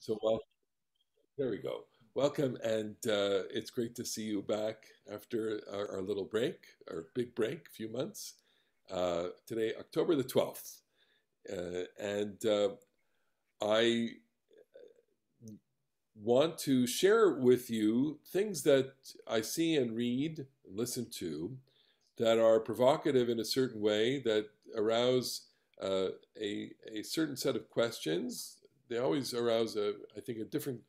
So, well, there we go. Welcome, and uh, it's great to see you back after our, our little break, our big break, a few months. Uh, today, October the 12th. Uh, and uh, I want to share with you things that I see and read and listen to that are provocative in a certain way, that arouse uh, a, a certain set of questions. They always arouse, a, I think, a different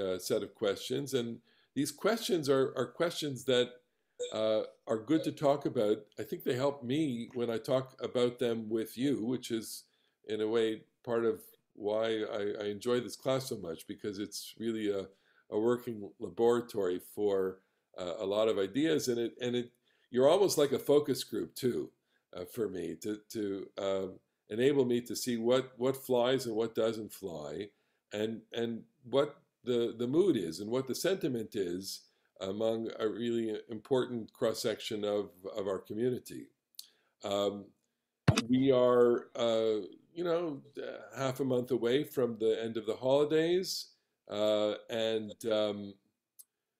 uh, set of questions. And these questions are, are questions that uh, are good to talk about. I think they help me when I talk about them with you, which is, in a way, part of why I, I enjoy this class so much because it's really a, a working laboratory for uh, a lot of ideas, and it and it you're almost like a focus group too uh, for me to to um, enable me to see what what flies and what doesn't fly, and and what the the mood is and what the sentiment is among a really important cross section of of our community. Um, we are, uh, you know, half a month away from the end of the holidays, uh, and um,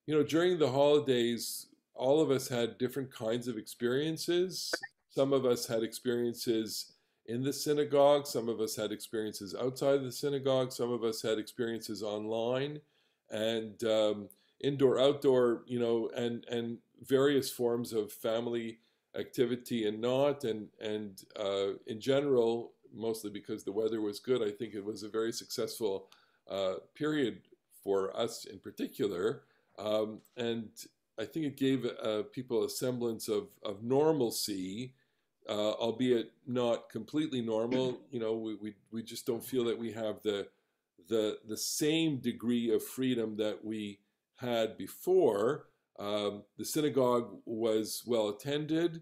you know, during the holidays, all of us had different kinds of experiences. Some of us had experiences in the synagogue. Some of us had experiences outside the synagogue. Some of us had experiences online and um, indoor, outdoor, you know, and, and various forms of family activity and not. And, and uh, in general, mostly because the weather was good, I think it was a very successful uh, period for us in particular. Um, and I think it gave uh, people a semblance of, of normalcy uh, albeit not completely normal. You know, we, we, we just don't feel that we have the, the, the same degree of freedom that we had before. Um, the synagogue was well attended,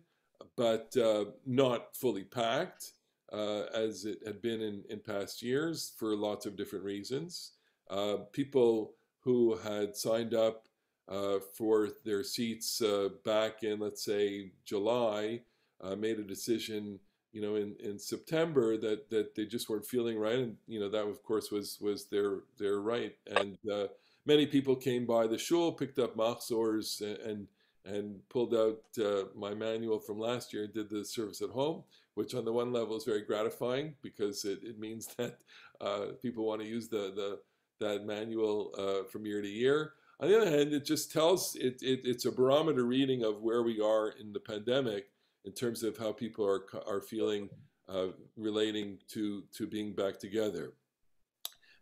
but uh, not fully packed uh, as it had been in, in past years for lots of different reasons. Uh, people who had signed up uh, for their seats uh, back in, let's say, July uh, made a decision, you know, in, in September that that they just weren't feeling right, and you know that of course was was their their right. And uh, many people came by the shul, picked up machzors, and and pulled out uh, my manual from last year and did the service at home, which on the one level is very gratifying because it, it means that uh, people want to use the the that manual uh, from year to year. On the other hand, it just tells it, it, it's a barometer reading of where we are in the pandemic in terms of how people are are feeling uh, relating to to being back together.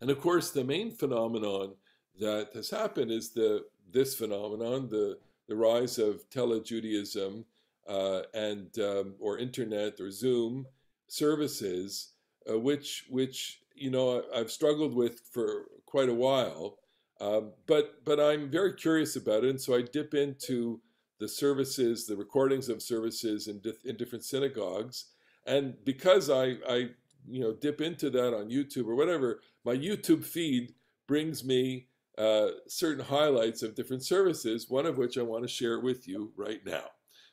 And of course, the main phenomenon that has happened is the this phenomenon, the the rise of tele-Judaism uh, and um, or internet or Zoom services, uh, which which you know I've struggled with for quite a while, um, but but I'm very curious about it, and so I dip into the services, the recordings of services in, in different synagogues. And because I, I, you know, dip into that on YouTube or whatever, my YouTube feed brings me uh, certain highlights of different services, one of which I want to share with you right now.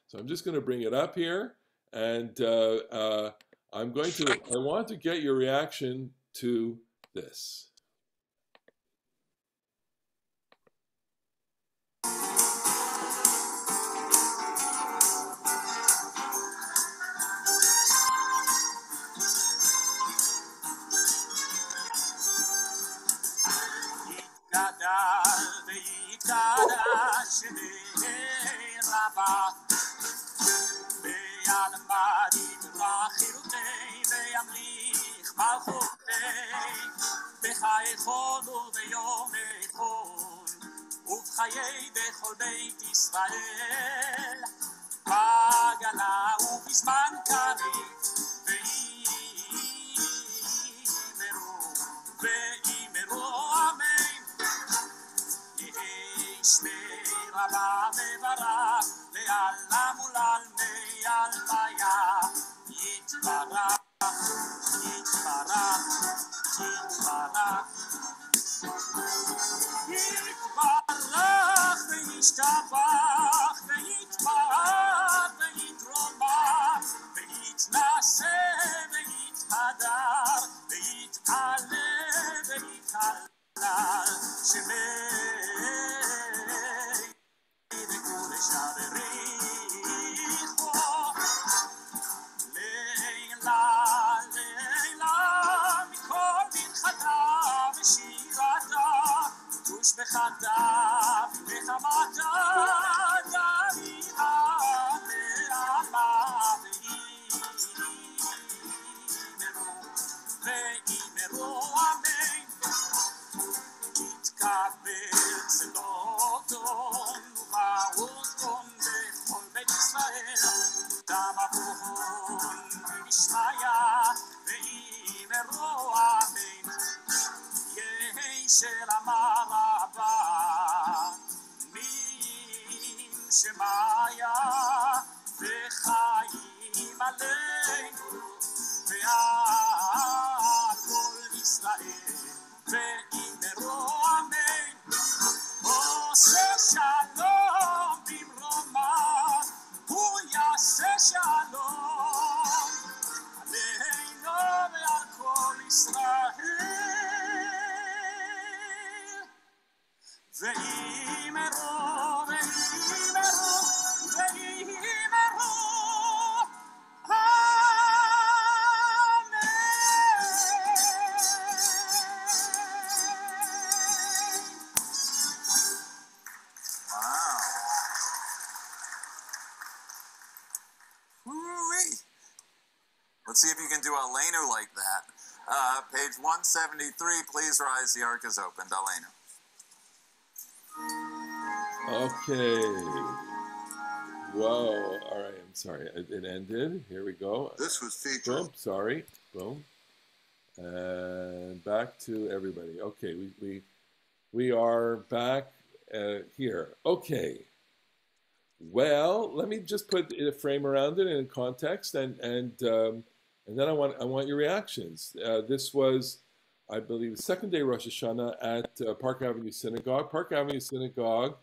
So I'm just going to bring it up here, and uh, uh, I'm going to, I want to get your reaction to this. ובחיי בכל בית ישראל בגלה ובזמן קריב ואימרו ואימרו bara, me bara, le alla mulan, me alba ya, bara, yit bara, yit bara. Yit bara, me yit me yit bara, me roma, me yit nase, me yit hadar, me yit ale, me yit halal, shemer deja de reír, hijo. Leila, Leila, mi corbin jata, mi shirata, tush bechata, bechamata, amen. leama, veimeru, amen. dama pohon ismaya ve ime roahein yein shel shemaya ve chayim aleinu kol Yisrael ve 173, please rise. The ark is open. Aleinu. Okay. Whoa. All right. I'm sorry. It, it ended. Here we go. This was featured. Boom. Sorry. Boom. And back to everybody. Okay. We we we are back uh, here. Okay. Well, let me just put a frame around it in context, and and um, and then I want I want your reactions. Uh, this was, I believe, second day Rosh Hashanah at uh, Park Avenue Synagogue. Park Avenue Synagogue,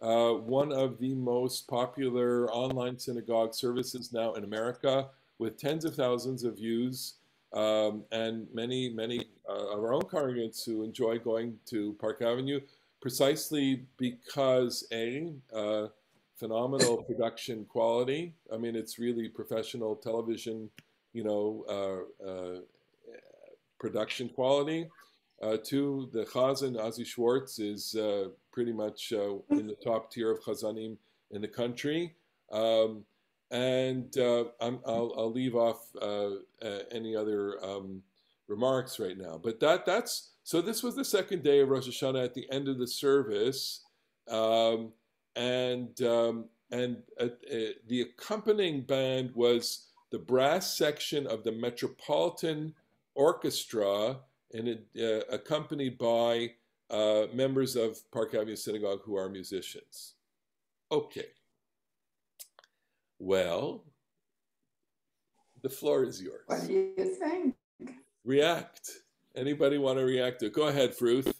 uh, one of the most popular online synagogue services now in America, with tens of thousands of views, um, and many many uh, of our own congregants who enjoy going to Park Avenue, precisely because a uh, phenomenal production quality. I mean, it's really professional television, you know, uh, uh, production quality. Uh, two, the Chazan Azi Schwartz is uh, pretty much uh, in the top tier of Chazanim in the country. Um, and uh, I'm, I'll, I'll leave off uh, uh, any other um, remarks right now. But that that's so. This was the second day of Rosh Hashanah at the end of the service. Um, and um, and the accompanying band was the brass section of the Metropolitan Orchestra, and it, uh, accompanied by uh, members of Park Avenue Synagogue who are musicians. Okay. Well, the floor is yours. What do you think? React. Anybody want to react to it? Go ahead, Ruth.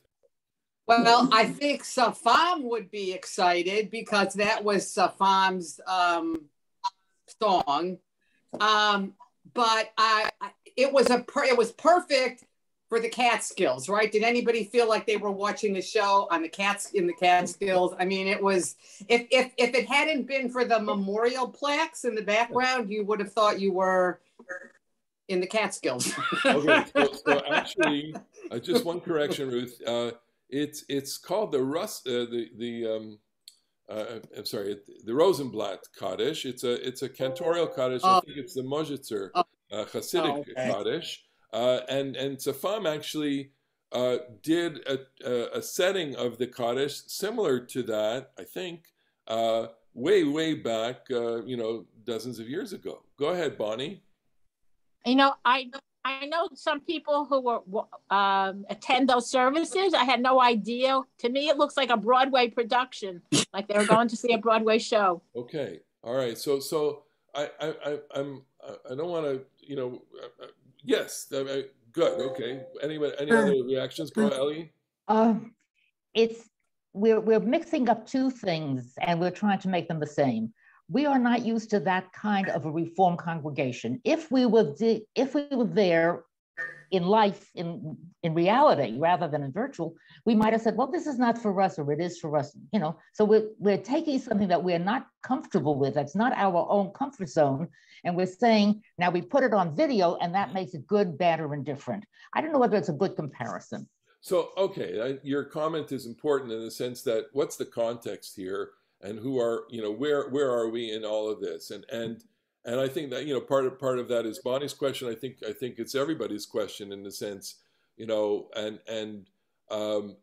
Well, I think Safam would be excited because that was Safam's um, song. Um, but I, I, it was a per, it was perfect for the Catskills, right? Did anybody feel like they were watching the show on the cats in the Catskills? I mean, it was if if if it hadn't been for the memorial plaques in the background, you would have thought you were in the Catskills. Okay, so, so actually, uh, just one correction, Ruth. Uh, it's it's called the Rus uh, the the um, uh, I'm sorry the Rosenblatt Kaddish. It's a it's a cantorial Kaddish. I Oh. think it's the Modzitzer Oh. Uh, Hasidic Oh, okay. Kaddish. Uh, and and Safam actually uh, did a, a, a setting of the Kaddish similar to that. I think uh, way way back, uh, you know, dozens of years ago. Go ahead, Bonnie. You know, I I know some people who were um, attend those services. I had no idea. To me, it looks like a Broadway production, like they were going to see a Broadway show. Okay. All right. So so I I, I I'm I don't want to you know uh, uh, yes uh, uh, good okay anybody any other reactions go Ellie Uh, it's we're we're mixing up two things and we're trying to make them the same. We are not used to that kind of a reform congregation. If we were if we were there in life, in, in reality, rather than in virtual, we might have said, well, this is not for us, or it is for us, you know. So we're, we're taking something that we're not comfortable with, that's not our own comfort zone, and we're saying, now we put it on video, and that makes it good, bad, or indifferent. I don't know whether it's a good comparison. So, okay, I, your comment is important in the sense that what's the context here, and who are you know where where are we in all of this, and and and I think that you know part of part of that is Bonnie's question. I think I think it's everybody's question in the sense, you know, and and um,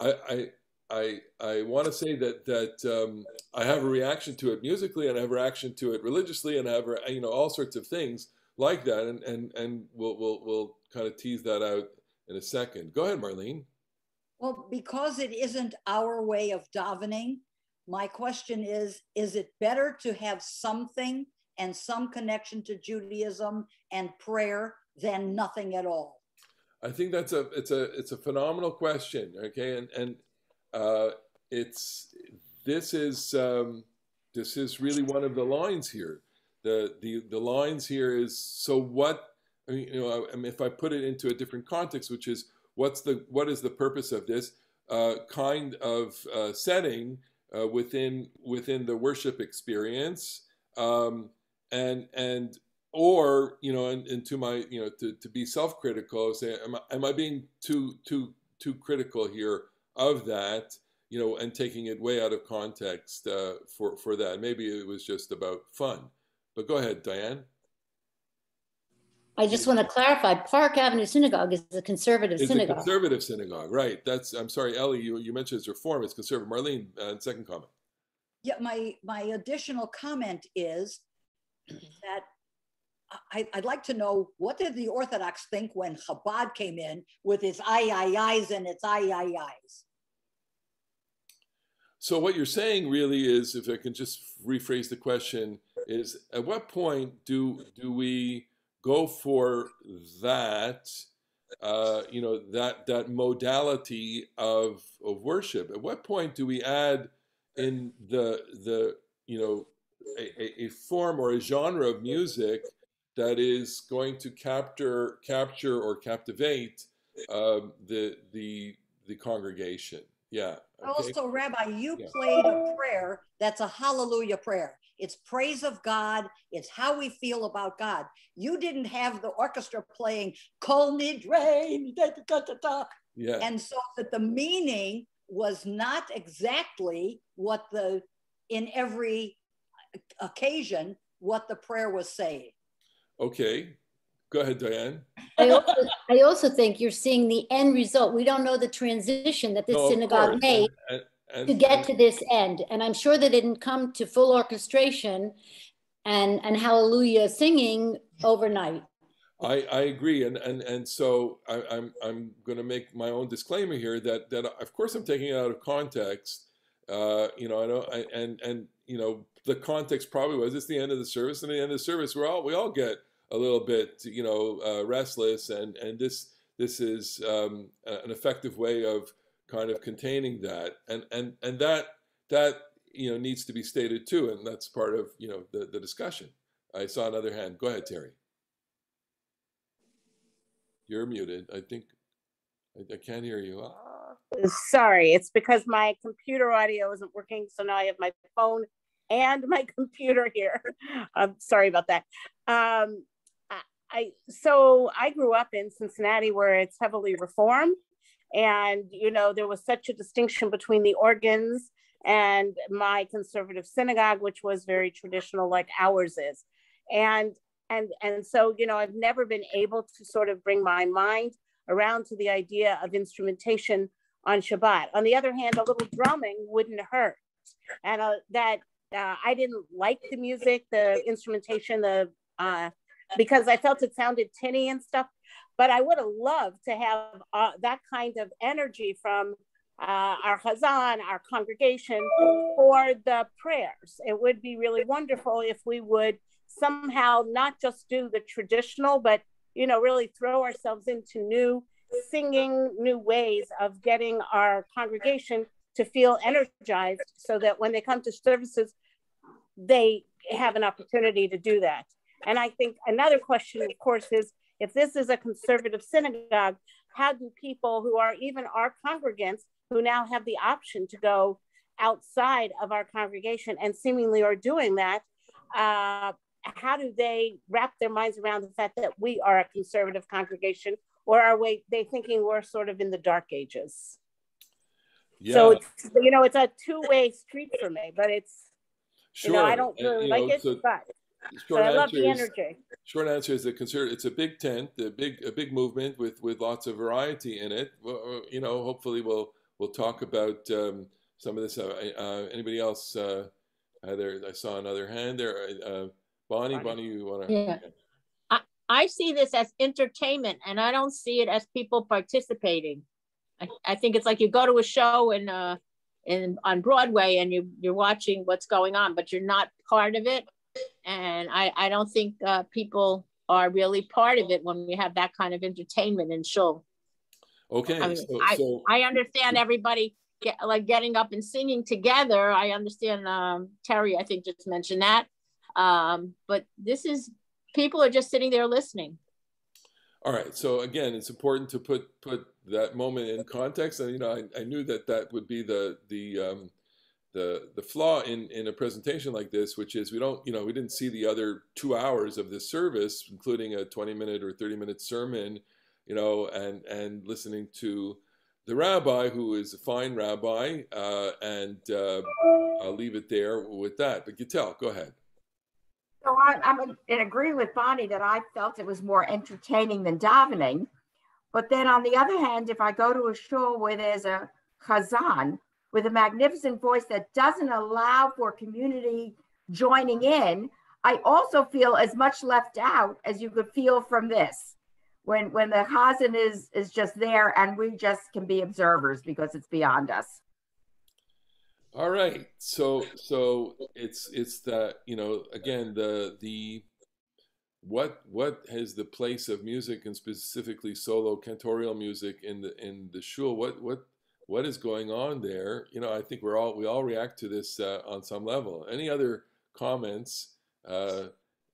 I I I I want to say that that um, I have a reaction to it musically, and I have a reaction to it religiously, and I have you know all sorts of things like that, and and and we'll we'll we'll kind of tease that out in a second. Go ahead, Marlene. Well, because it isn't our way of davening, my question is is it better to have something and some connection to Judaism and prayer than nothing at all? I think that's a it's a it's a phenomenal question. Okay, and and uh, it's this is um, this is really one of the lines here. The the the lines here is so what I mean, you know I mean, if I put it into a different context, which is what's the what is the purpose of this uh, kind of uh, setting uh, within within the worship experience. Um, and and or you know and, and to my you know to, to be self-critical say am I, am I being too too too critical here of that you know and taking it way out of context uh, for for that? Maybe it was just about fun. But go ahead diane. I just want to clarify, Park Avenue Synagogue is a conservative it's synagogue. a conservative synagogue right. That's i'm sorry ellie you, you mentioned it's reform it's conservative. Marlene uh, second comment. Yeah, my my additional comment is that I, I'd like to know what did the Orthodox think when Chabad came in with its I I I's and its I I I's? So what you're saying really is, if I can just rephrase the question, is at what point do do we go for that, uh, you know, that that modality of of worship? At what point do we add in the the you know a, a- form or a genre of music that is going to capture capture or captivate um, the the the congregation? Yeah. okay. Also, Rabbi, you Yeah. played a prayer that's a hallelujah prayer. It's praise of God. It's how we feel about God. You didn't have the orchestra playing Kol Nidre, da, da, da, da, da. Yeah. and so that the meaning was not exactly what the in every occasion what the prayer was saying. Okay. Go ahead, Diane. I also, I also think you're seeing the end result. We don't know the transition that this No, synagogue made And, and, to get to this end. And I'm sure that it didn't come to full orchestration and, and hallelujah singing overnight. I, I agree, and and and so I, I'm I'm going to make my own disclaimer here that that of course I'm taking it out of context. Uh, you know, I don't, I, and and you know the context probably was it's the end of the service, and the end of the service we all we all get a little bit you know uh, restless, and and this this is um, an effective way of kind of containing that, and and and that that you know needs to be stated too, and that's part of you know the the discussion. I saw another hand. Go ahead, Terry. You're muted. I think I, I can't hear you. Ah. Sorry, it's because my computer audio isn't working. So now I have my phone and my computer here. I'm sorry about that. Um, I, I so I grew up in Cincinnati where it's heavily reformed, and you know there was such a distinction between the organs and my conservative synagogue, which was very traditional, like ours is, and and and so you know I've never been able to sort of bring my mind around to the idea of instrumentation on Shabbat. On the other hand, a little drumming wouldn't hurt. And uh, that uh, I didn't like the music, the instrumentation, the uh, because I felt it sounded tinny and stuff. But I would have loved to have uh, that kind of energy from uh, our Hazan, our congregation, for the prayers. It would be really wonderful if we would somehow not just do the traditional, but you know, really throw ourselves into new singing, new ways of getting our congregation to feel energized so that when they come to services, they have an opportunity to do that. And I think another question, of course, is if this is a conservative synagogue, how do people who are even our congregants who now have the option to go outside of our congregation and seemingly are doing that, uh, how do they wrap their minds around the fact that we are a conservative congregation, or are we they thinking we're sort of in the dark ages? Yeah. So it's you know it's a two way street for me, but it's sure. you know I don't really you like know, it, so but, short but I love the answer is- energy. Short answer is that conser- it's a big tent, a big a big movement with with lots of variety in it. Well, uh, you know, hopefully we'll we'll talk about um, some of this. Uh, uh, anybody else? Uh, either I saw another hand there. Uh, Bonnie, Bonnie. Bonnie, you want to? Yeah. I, I see this as entertainment and I don't see it as people participating. I, I think it's like you go to a show in uh in on Broadway and you you're watching what's going on, but you're not part of it. And I, I don't think uh, people are really part of it when we have that kind of entertainment in show. Okay, I mean, so, I, so I understand everybody get, like getting up and singing together. I understand um, Terry, I think, just mentioned that. Um, but this is people are just sitting there listening. All right. So again, it's important to put put that moment in context, and you know, I, I knew that that would be the the um, the the flaw in in a presentation like this, which is we don't, you know, we didn't see the other two hours of this service, including a twenty minute or thirty minute sermon, you know, and and listening to the rabbi, who is a fine rabbi, uh, and uh, I'll leave it there with that. But Gittel, go ahead. So I, I'm in- agreeing with Bonnie that I felt it was more entertaining than davening. But then on the other hand, if I go to a shul where there's a chazan with a magnificent voice that doesn't allow for community joining in, I also feel as much left out as you could feel from this. When when the chazan is is just there and we just can be observers because it's beyond us. All right. So so it's it's the you know again the the what what has the place of music and specifically solo cantorial music in the in the shul? What what what is going on there? You know, I think we're all we all react to this uh, on some level. Any other comments uh,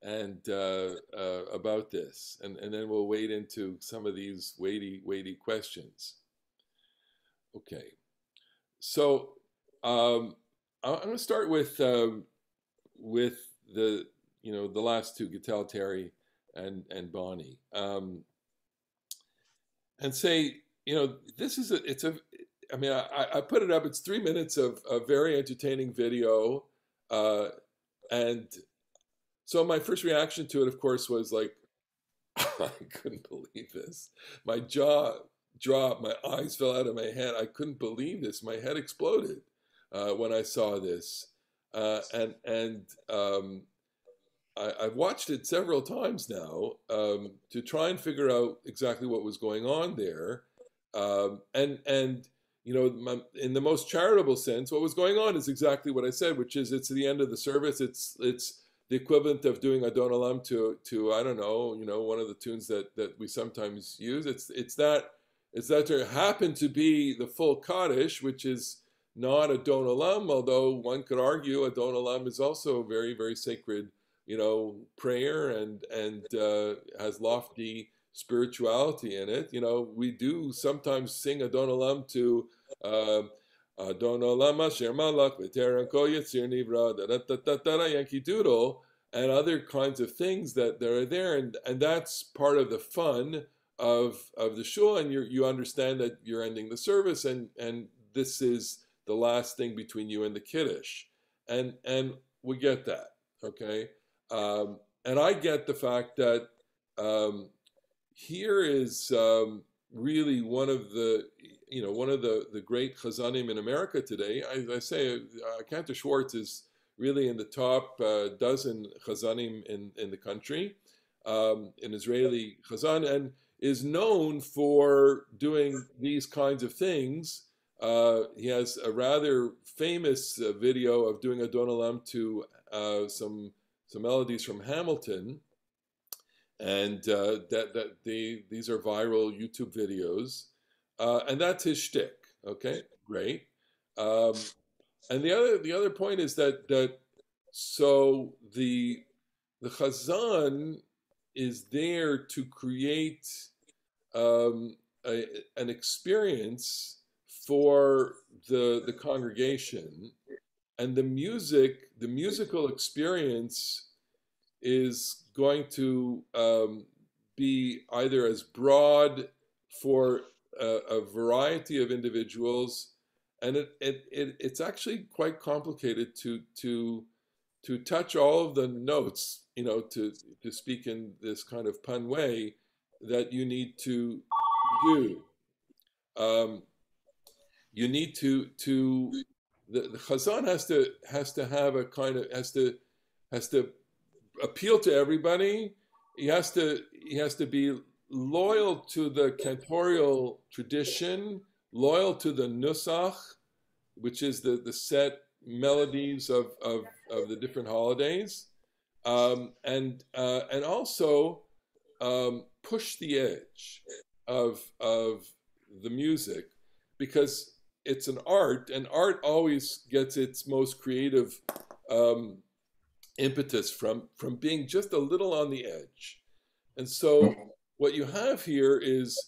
and uh, uh, about this, and and then we'll wade into some of these weighty weighty questions. Okay, so um, I'm going to start with um, with the you know the last two, Gittel, Terry, and and Bonnie, um, and say you know this is a it's a I mean I, I put it up. It's three minutes of a very entertaining video, uh, and so my first reaction to it, of course, was like I couldn't believe this. My jaw dropped. My eyes fell out of my head. I couldn't believe this. My head exploded uh, when I saw this, uh, and and um, I, I've watched it several times now um, to try and figure out exactly what was going on there, um, and and you know, my, in the most charitable sense, what was going on is exactly what I said, which is it's the end of the service. It's it's the equivalent of doing Adon Olam to to I don't know, you know, one of the tunes that that we sometimes use. It's it's that it's that there happened to be the full Kaddish, which is not Adon Olam, although one could argue Adon Olam is also a very very sacred, you know, prayer and and uh, has lofty spirituality in it. You know, we do sometimes sing Adon Olam to. Um, Adon Olam Asher Malach V'Teran Kol Yetzir Nivra da Yankee Doodle and other kinds of things that, that are there and and that's part of the fun of of the shul and you you understand that you're ending the service and and this is the last thing between you and the kiddush and and we get that okay um, and I get the fact that um, here is um, really one of the you know one of the the great chazanim in America today. I, I say uh, Cantor Schwartz is really in the top uh, dozen chazanim in in the country, um, an Israeli chazan, and is known for doing these kinds of things. Uh, he has a rather famous uh, video of doing Adon Olam to uh, some some melodies from Hamilton, and uh, that that these are viral YouTube videos, uh, and that's his shtick. Okay, great. Um, and the other the other point is that that so the the Chazan is there to create um, a, an experience for the the congregation, and the music, the musical experience, is going to um, be either as broad for a, a variety of individuals, and it, it, it it's actually quite complicated to to to touch all of the notes, you know, to to speak in this kind of pun way that you need to do. Um, you need to to the, the Chazan has to has to have a kind of has to has to appeal to everybody. He has to he has to be loyal to the cantorial tradition, loyal to the nusach, which is the, the set melodies of, of, of the different holidays, um, and uh, and also um, push the edge of of the music because it's an art, and art always gets its most creative um, impetus from from being just a little on the edge, and so what you have here is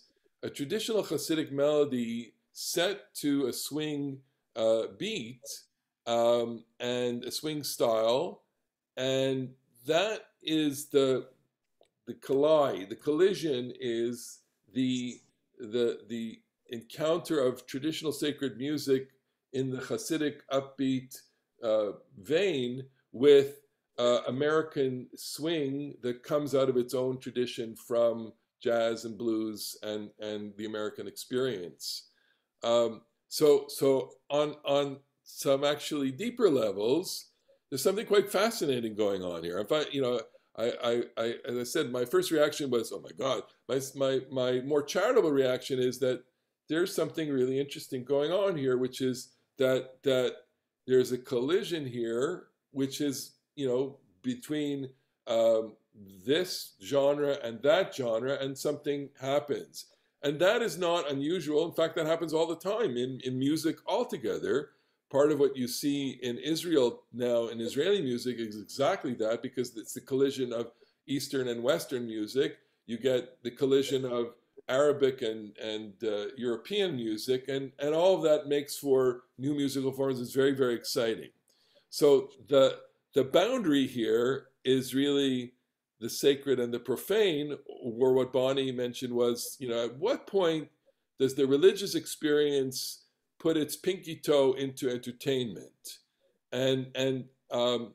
a traditional Hasidic melody set to a swing uh, beat um, and a swing style, and that is the the collide. The collision is the the the encounter of traditional sacred music in the Hasidic upbeat uh, vein with uh, American swing that comes out of its own tradition from jazz and blues and and the American experience. Um, so so on on some actually deeper levels, there's something quite fascinating going on here. If I you know I, I, I as I said, my first reaction was oh my god. My my my more charitable reaction is that there's something really interesting going on here, which is that that there's a collision here, which is you know between um, this genre and that genre, and something happens. And that is not unusual. In fact, that happens all the time in, in music altogether. Part of what you see in Israel now in Israeli music is exactly that because it's the collision of Eastern and Western music. You get the collision of Arabic and, and uh, European music, and, and all of that makes for new musical forms. It's very, very exciting. So the, the boundary here is really the sacred and the profane, or what Bonnie mentioned was, you know, at what point does the religious experience put its pinky toe into entertainment? And and um,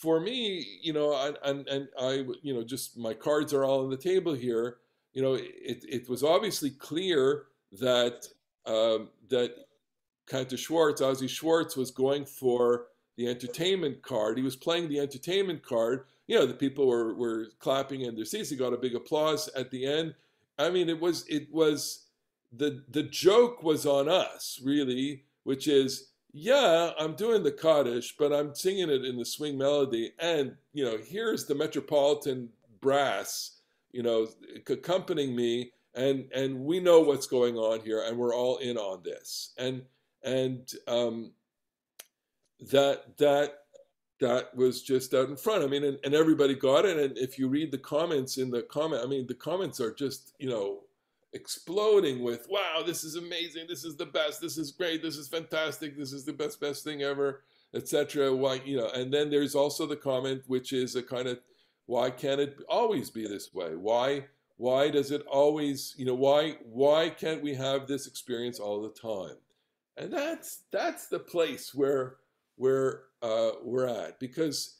for me, you know, and, and and I, you know, just my cards are all on the table here. You know, it it was obviously clear that um, that Cantor Schwartz, Azi Schwartz, was going for the entertainment card. He was playing the entertainment card you know, the people were, were clapping in their seats. He got a big applause at the end. I mean, it was it was the the joke was on us really, which is yeah, I'm doing the Kaddish, but I'm singing it in the swing melody, and you know, here's the Metropolitan Brass, you know, accompanying me, and and we know what's going on here, and we're all in on this, and and um, that that that was just out in front. I mean, and, and everybody got it. And if you read the comments in the comment, I mean, the comments are just, you know, exploding with, wow, this is amazing. This is the best. This is great. This is fantastic. This is the best, best thing ever, etc. Why, you know, and then there's also the comment, which is a kind of, why can't it always be this way? Why, why does it always, you know, why, why can't we have this experience all the time? And that's, that's the place where, where uh, we're at because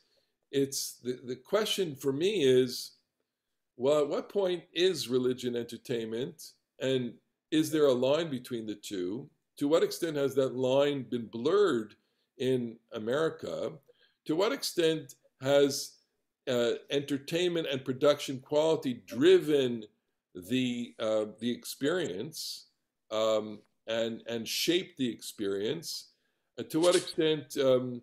it's the, the question for me is well at what point is religion entertainment and is there a line between the two to what extent has that line been blurred in america to what extent has uh, entertainment and production quality driven the uh, the experience um, and and shaped the experience uh, to what extent um,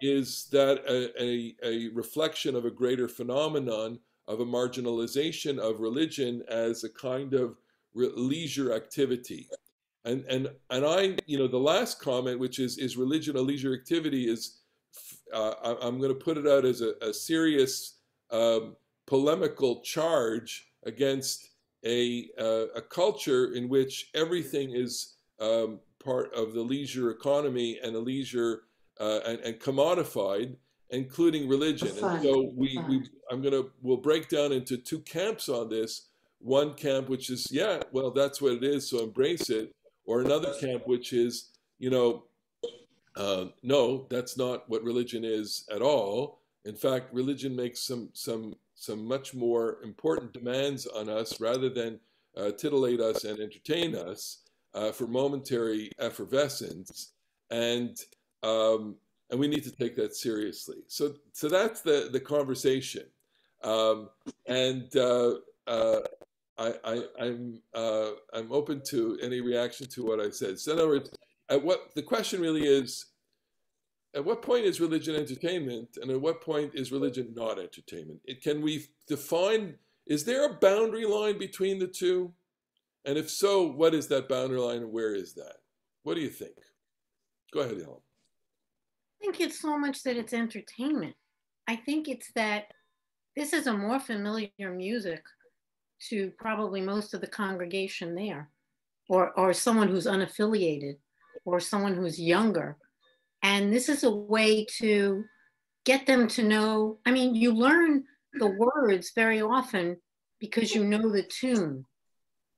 is that a, a, a, reflection of a greater phenomenon of a marginalization of religion as a kind of leisure activity? And, and, and I, you know, the last comment, which is, is religion a leisure activity, is uh, I'm going to put it out as a, a serious um, polemical charge against a, uh, a culture in which everything is um, part of the leisure economy and a leisure uh, and, and commodified, including religion. And so we, we. I'm gonna we'll break down into two camps on this. One camp which is yeah, well that's what it is, so embrace it, or another camp which is you know uh, no, that's not what religion is at all. In fact, religion makes some some some much more important demands on us rather than uh, titillate us and entertain us uh, for momentary effervescence, and um, and we need to take that seriously. So so that's the the conversation, um, and uh, uh, I, I I'm uh, I'm open to any reaction to what I said. So in other words, at what the question really is at what point is religion entertainment and at what point is religion not entertainment? It, can we define is there a boundary line between the two? And if so what is that boundary line and where is that? What do you think? Go ahead Ellen. I think it's so much that it's entertainment. I think it's that this is a more familiar music to probably most of the congregation there, or, or someone who's unaffiliated, or someone who's younger. And this is a way to get them to know. I mean, you learn the words very often because you know the tune,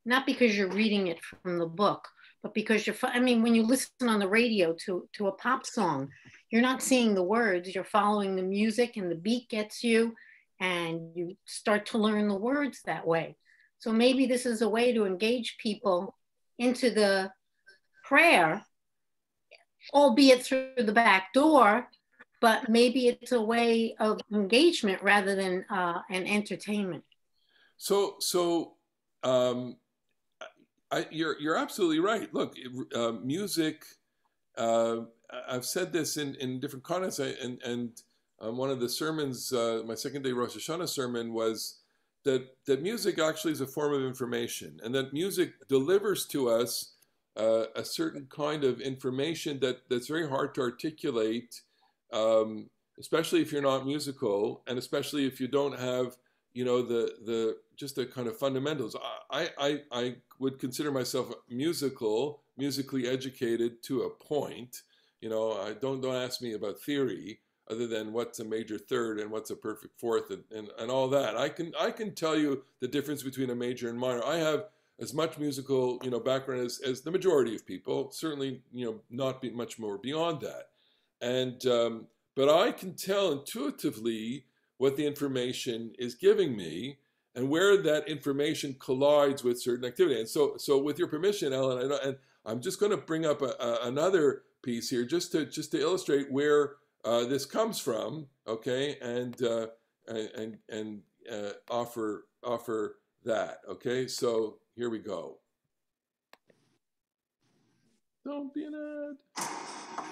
not because you're reading it from the book, but because you're, I mean, when you listen on the radio to, to a pop song, you're not seeing the words, you're following the music and the beat gets you and you start to learn the words that way. So maybe this is a way to engage people into the prayer, albeit through the back door, but maybe it's a way of engagement rather than uh, an entertainment. so so um, I, you're you're absolutely right look uh, music uh, I've said this in, in different contexts, I, and and um, one of the sermons, uh, my second day Rosh Hashanah sermon was that that music actually is a form of information, and that music delivers to us uh, a certain kind of information that that's very hard to articulate, um, especially if you're not musical, and especially if you don't have you know the the just the kind of fundamentals. I I I would consider myself musical, musically educated to a point. You know, I don't don't ask me about theory other than what's a major third and what's a perfect fourth and, and, and all that. I can I can tell you the difference between a major and minor. I have as much musical you know background as, as the majority of people. Certainly you know not be much more beyond that. And um, but I can tell intuitively what the information is giving me and where that information collides with certain activity. And so, so with your permission, Ellen, and I'm just going to bring up a, a, another piece here, just to just to illustrate where uh, this comes from, okay, and uh, and, and uh, offer offer that, okay. So here we go. Don't be an ad.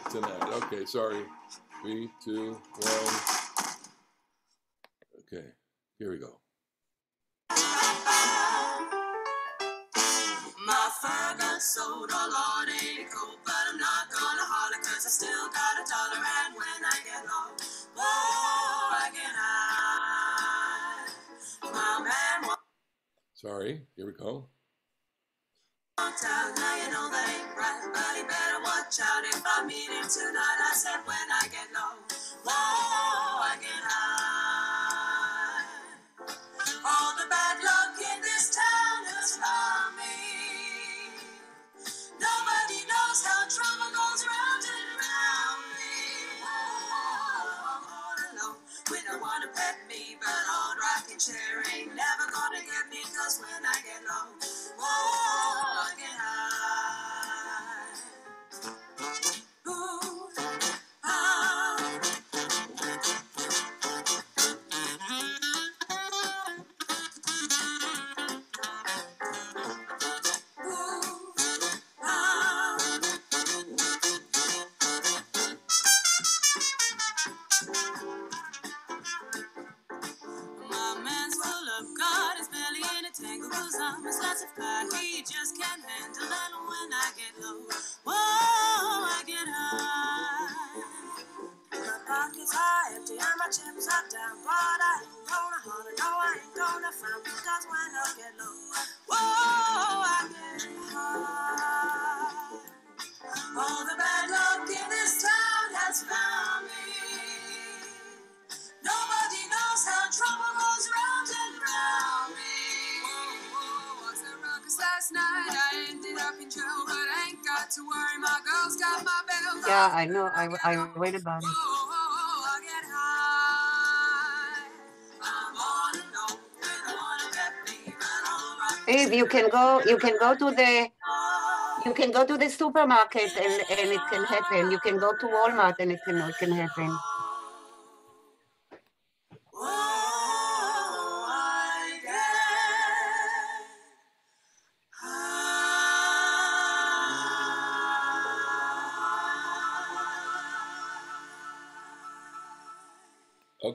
It's an ad. Okay, sorry. Three, two, one. Okay, here we go. My father sold a lot but I'm not gonna holler cause I still got a dollar and when I get oh, I get high. My man won't Sorry, here we go. Tell, now you know that ain't right, but he better watch out if I meet him tonight. I said when I get low, oh, I get high. All the bad luck in this town has found me. Nobody knows how trouble goes round and round me. Oh, I'm all alone. We don't wanna pet me, but old rocking chair ain't never gonna get me. Cause when I get low, Yeah. I know. I, I read about it. Whoa, I get high. I'm all alone, and I wanna get me right on right. If you can go, you can go to the, you can go to the supermarket and, and it can happen. You can go to Walmart and it can it can happen.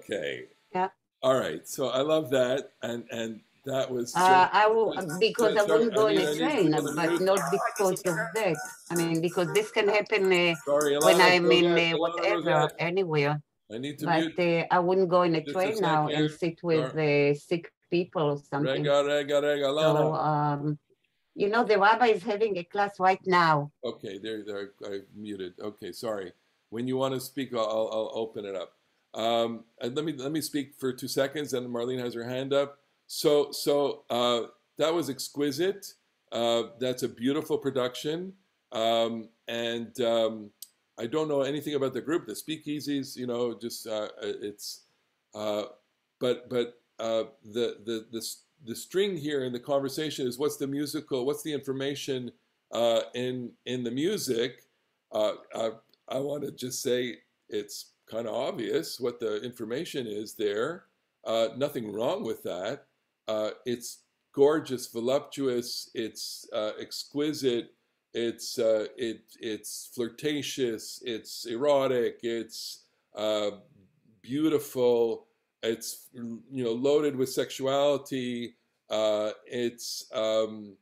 Okay. Yeah. All right. So I love that, and and that was. so- Uh, I will because so, I wouldn't go I I a train, to go to but mute. not because of that. I mean, because this can happen uh, Sorry, when I'm in uh, whatever, anywhere. I need to But uh, I wouldn't go in a Just a train now and sit with uh, sick people or something. Rega, rega, rega, So, um, you know, the rabbi is having a class right now. Okay, there, there. I muted. Okay, sorry. When you want to speak, I'll, I'll, I'll open it up. Um, and let me let me speak for two seconds. And Marlene has her hand up. So so uh, that was exquisite. Uh, that's a beautiful production. Um, and um, I don't know anything about the group, the Speakeasies. You know, just uh, it's. Uh, but but uh, the the the the string here in the conversation is what's the musical, what's the information uh, in in the music. I want to just say it's kind of obvious what the information is there. Uh, nothing wrong with that. Uh, it's gorgeous, voluptuous. It's uh, exquisite. It's uh, it it's flirtatious. It's erotic. It's uh, beautiful. It's you know loaded with sexuality. Uh, it's um,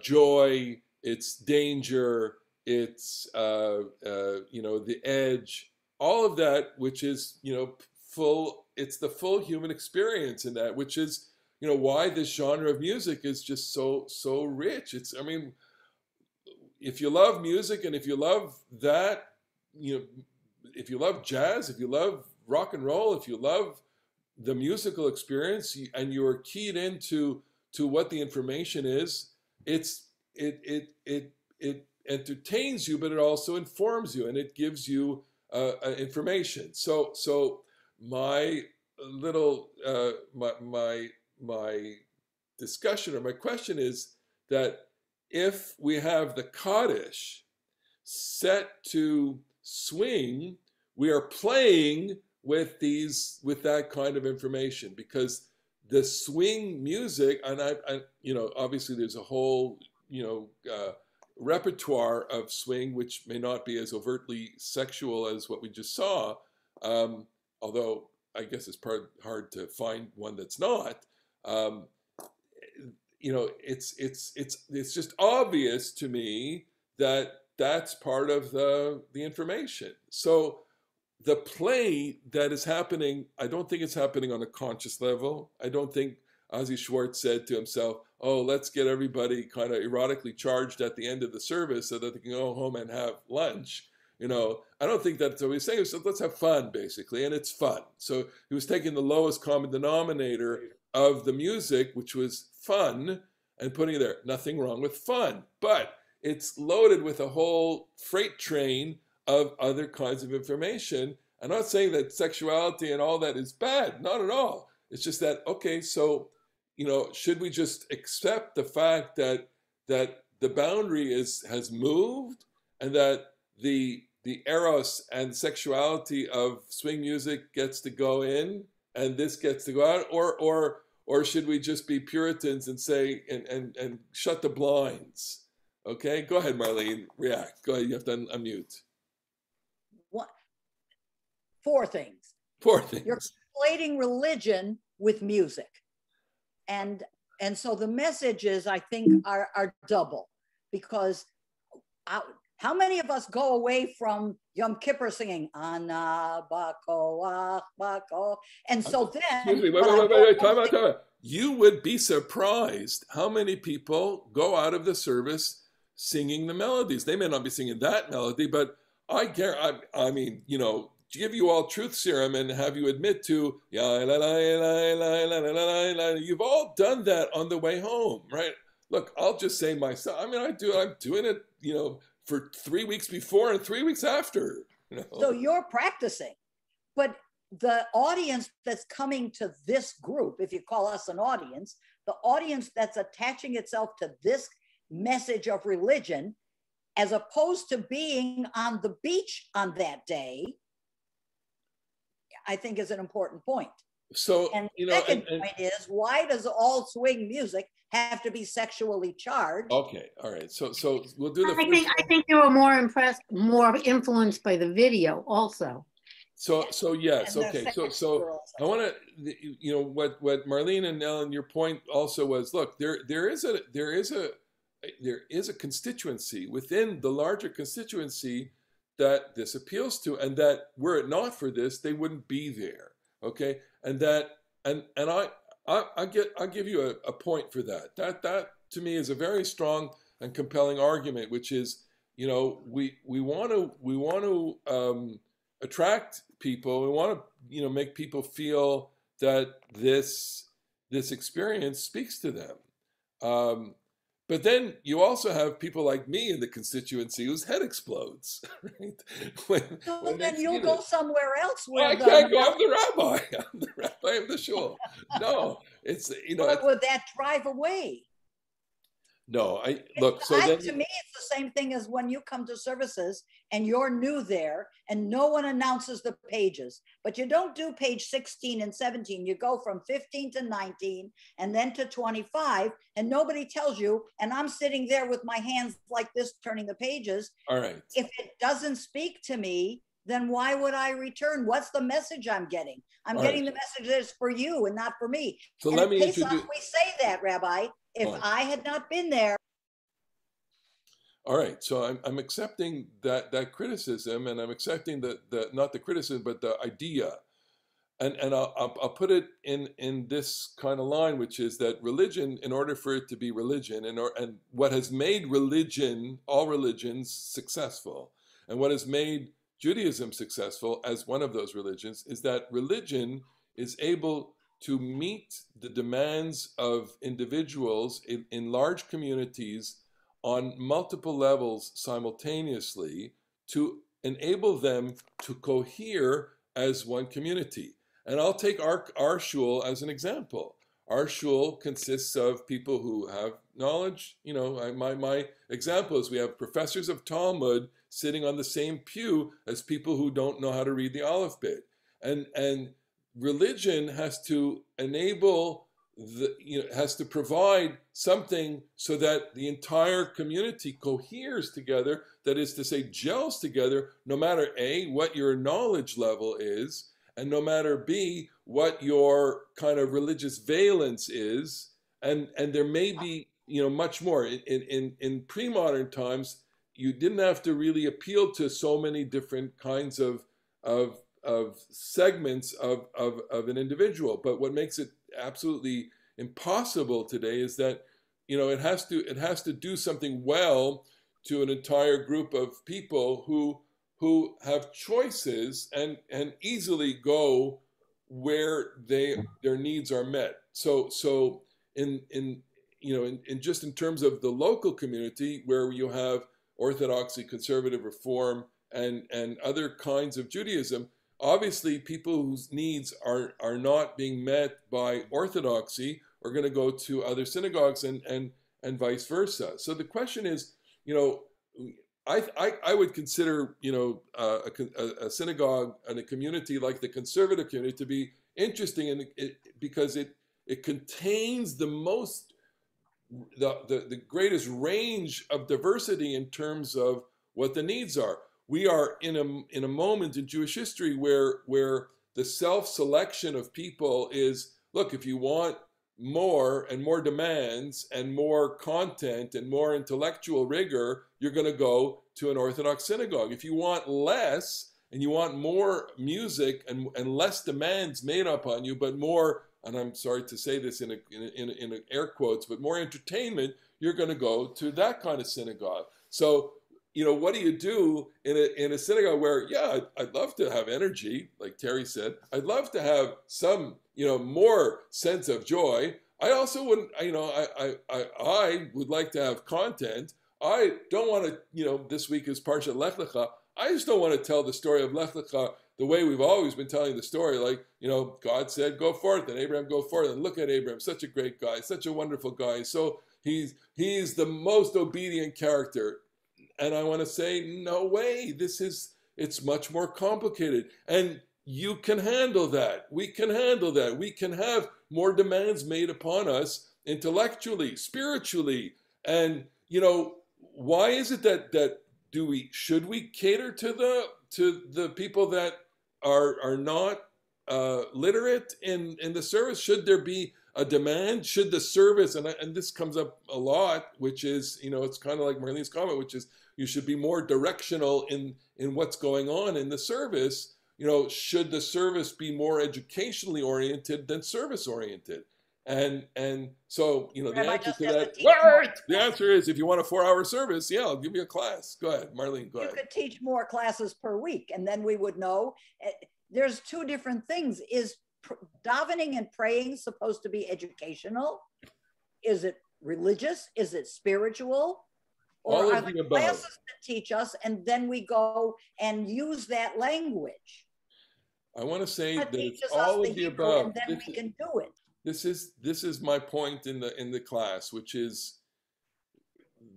joy. It's danger. It's you know the edge. All of that, which is you know full. It's the full human experience in that, which is you know why this genre of music is just so so rich. It's I mean, if you love music and if you love that, you know, if you love jazz, if you love rock and roll, if you love the musical experience and you are keyed into to what the information is, it's it it it it entertains you, but it also informs you and it gives you uh, uh, information. So so my little uh, my my my discussion or my question is that if we have the Kaddish set to swing, we are playing with these with that kind of information because the swing music and I, I you know obviously there's a whole you know uh, repertoire of swing which may not be as overtly sexual as what we just saw um, although I guess it's part hard to find one that's not um, you know it's it's it's it's just obvious to me that that's part of the the information. So the play that is happening i don't think it's happening on a conscious level. I don't think Azi Schwartz said to himself oh let's get everybody kind of erotically charged at the end of the service so that they can go home and have lunch. You know i don't think that's what he's saying. So let's have fun basically and it's fun. So he was taking the lowest common denominator of the music which was fun and putting it there. Nothing wrong with fun but it's loaded with a whole freight train of other kinds of information. I'm not saying that sexuality and all that is bad not at all. It's just that okay so you know should we just accept the fact that that the boundary is has moved and that the the eros and sexuality of swing music gets to go in and this gets to go out? Or or or should we just be puritans and say and and, and shut the blinds? Okay go ahead marlene react. Go ahead you have to un- unmute. What? Four things. four things. You're conflating religion with music, and and so the messages I think are are double because I, how many of us go away from Yom Kippur singing Ana Bako Bako, and so uh, then Excuse me, wait, wait, wait, wait, wait, time out, time out. You would be surprised how many people go out of the service singing the melodies. They may not be singing that melody, but I care. I, I mean, you know, give you all truth serum and have you admit to you've all done that on the way home right look i'll just say myself i mean i do i'm doing it you know for three weeks before and three weeks after you know? so you're practicing but the audience that's coming to this group if you call us an audience the audience that's attaching itself to this message of religion as opposed to being on the beach on that day I think is an important point. So And you know, second and- and- point is why does all swing music have to be sexually charged? okay, all right. So so we'll do the I think, I think they were more impressed, more influenced by the video also. So so yes, And okay. So so. I want to you know what what Marlene and Ellen your point also was look there there is a there is a there is a constituency within the larger constituency that this appeals to and that were it not for this they wouldn't be there okay? And that and and I I, I get I'll give you a, a point for that. That that to me is a very strong and compelling argument which is you know we we want to we want to um, attract people. We want to you know make people feel that this this experience speaks to them. Um, but then you also have people like me in the constituency whose head explodes right when, Well, when then you'll go this. somewhere else where I the- can't go. I'm the rabbi. I'm the rabbi of the shul. No, it's you know. But would that drive away? No, I look. So I, to me, it's the same thing as when you come to services and you're new there and no one announces the pages, but you don't do page 16 and 17. You go from 15 to 19 and then to 25, and nobody tells you. And I'm sitting there with my hands like this, turning the pages. all right. If it doesn't speak to me, then why would I return? What's the message I'm getting? I'm All getting right. the message that it's for you and not for me. So And let me Pesach, introduce- We say that, Rabbi. If Fine. I had not been there, All right, so I'm, I'm accepting that that criticism, and I'm accepting the, the not the criticism, but the idea, and and I'll, I'll, I'll put it in in this kind of line, which is that religion, in order for it to be religion, and or, and what has made religion, all religions, successful, and what has made Judaism successful as one of those religions, is that religion is able to meet the demands of individuals in, in large communities on multiple levels simultaneously to enable them to cohere as one community. And I'll take our, our shul as an example. Our shul consists of people who have knowledge. You know, I, my, my example is we have professors of Talmud sitting on the same pew as people who don't know how to read the Aleph bet. And, and religion has to enable the, you know, has to provide something so that the entire community coheres together, that is to say, gels together, no matter A, what your knowledge level is, and no matter B, what your kind of religious valence is. And, and there may be, you know, much more. In, in, in pre-modern times, you didn't have to really appeal to so many different kinds of, of, of segments of, of, of an individual. But what makes it absolutely impossible today is that you know it has to it has to do something well to an entire group of people who who have choices and and easily go where they their needs are met so so in in you know in, in just in terms of the local community where you have orthodoxy conservative reform and and other kinds of judaism obviously people whose needs are are not being met by orthodoxy are going to go to other synagogues and and and vice versa. So the question is you know i i, I would consider you know a, a synagogue and a community like the conservative community to be interesting and it, because it it contains the most the, the the greatest range of diversity in terms of what the needs are we are in a in a moment in Jewish history where where the self-selection of people is look if you want more and more demands and more content and more intellectual rigor you're going to go to an orthodox synagogue. If you want less and you want more music and, and less demands made upon you but more and i'm sorry to say this in, a, in, a, in, a, in air quotes but more entertainment you're going to go to that kind of synagogue. So you know, what do you do in a, in a synagogue where, yeah, I'd, I'd, love to have energy, like Terry said. I'd love to have some, you know, more sense of joy. I also wouldn't, you know, I, I, I, I would like to have content. I don't want to, you know, this week is Parshat Lech Lecha. I just don't want to tell the story of Lech Lecha the way we've always been telling the story. Like, you know, God said, go forth, and Abraham go forth, and look at Abraham, such a great guy, such a wonderful guy. So he's he's the most obedient character. And I want to say, no way. This is it's much more complicated. And you can handle that. We can handle that. We can have more demands made upon us intellectually, spiritually. And, you know, why is it that that do we should we cater to the to the people that are are not uh, literate in in the service? Should there be a demand? Should the service and and this comes up a lot, which is you know it's kind of like Marlene's comment, which is you should be more directional in in what's going on in the service. You know, should the service be more educationally oriented than service oriented? And and so you know the Rabbi, answer to that. The answer is if you want a four-hour service, yeah, I'll give you a class. Go ahead, Marlene. Go you ahead. could teach more classes per week and then we would know Eh, there's two different things is davening and praying supposed to be educational is it religious is it spiritual or All are the classes that teach us and then we go and use that language. I want to say that that it's all the of the Hebrew above. and then This we can do it. this is this is my point in the in the class which is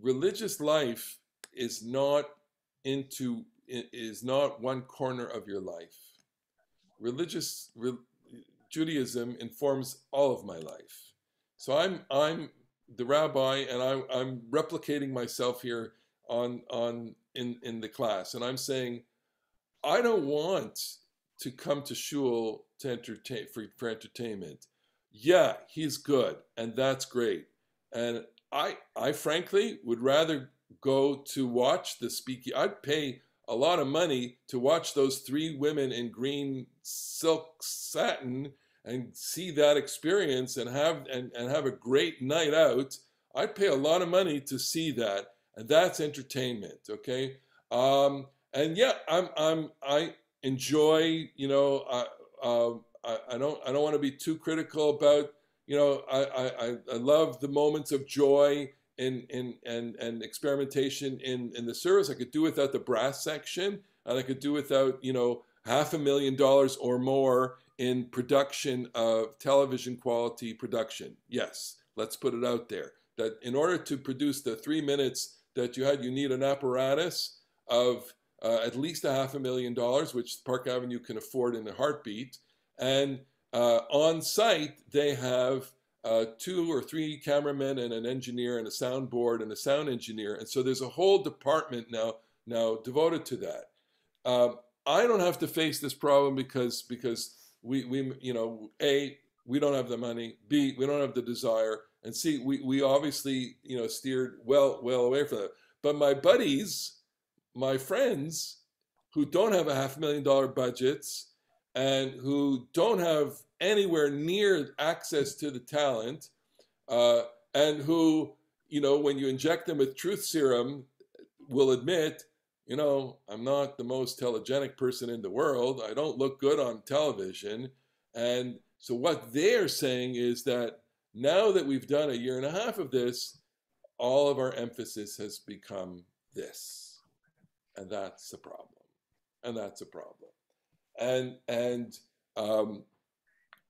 religious life is not into is not one corner of your life. Religious re, judaism informs all of my life. So i'm i'm the rabbi and i'm i'm replicating myself here on on in in the class and i'm saying i don't want to come to shul to entertain for, for entertainment yeah, he's good, and that's great. And I, I frankly would rather go to watch the speaking. I'd pay a lot of money to watch those three women in green silk satin and see that experience and have and, and have a great night out. I'd pay a lot of money to see that, and that's entertainment. Okay, um, and yeah, I'm I'm I enjoy you know. Uh, uh, I, I don't I don't want to be too critical about you know I, I, I love the moments of joy in, in and and experimentation in in the service. I could do without the brass section, and I could do without you know half a million dollars or more in production of television quality production. Yes, let's put it out there that in order to produce the three minutes that you had, you need an apparatus of uh, at least a half a million dollars, which Park Avenue can afford in a heartbeat. And uh, on site, they have uh, two or three cameramen and an engineer and a soundboard and a sound engineer. And so there's a whole department now now devoted to that. Um, I don't have to face this problem because because we we you know a we don't have the money. B we don't have the desire. And C we we obviously you know steered well well away from that. But my buddies, my friends, who don't have a half million dollar budgets and who don't have anywhere near access to the talent, uh, and who, you know, when you inject them with truth serum, will admit, you know, I'm not the most telegenic person in the world. I don't look good on television. And so what they're saying is that now that we've done a year and a half of this, all of our emphasis has become this. And that's a problem. And that's a problem and and um,